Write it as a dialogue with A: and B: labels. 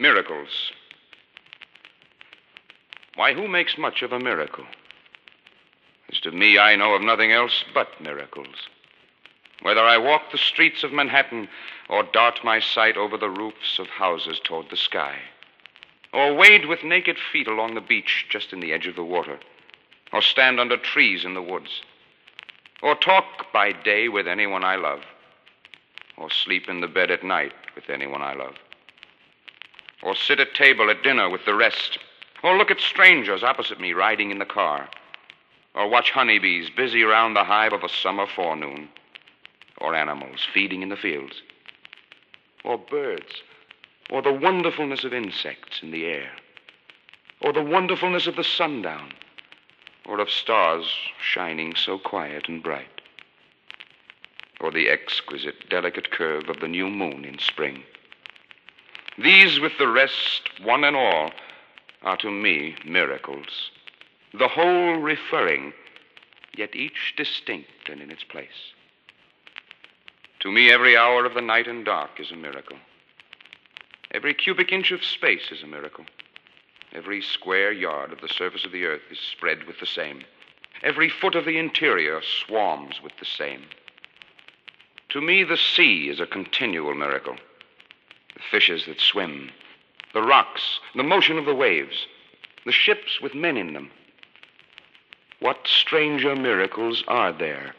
A: Miracles. Why, who makes much of a miracle? As to me, I know of nothing else but miracles. Whether I walk the streets of Manhattan or dart my sight over the roofs of houses toward the sky, or wade with naked feet along the beach just in the edge of the water, or stand under trees in the woods, or talk by day with anyone I love, or sleep in the bed at night with anyone I love, or sit at table at dinner with the rest, or look at strangers opposite me riding in the car, or watch honeybees busy around the hive of a summer forenoon, or animals feeding in the fields, or birds, or the wonderfulness of insects in the air, or the wonderfulness of the sundown, or of stars shining so quiet and bright, or the exquisite, delicate curve of the new moon in spring. These, with the rest, one and all, are to me miracles, the whole referring, yet each distinct and in its place. To me, every hour of the night and dark is a miracle. Every cubic inch of space is a miracle. Every square yard of the surface of the earth is spread with the same. Every foot of the interior swarms with the same. To me, the sea is a continual miracle. The fishes that swim, the rocks, the motion of the waves, the ships with men in them. What stranger miracles are there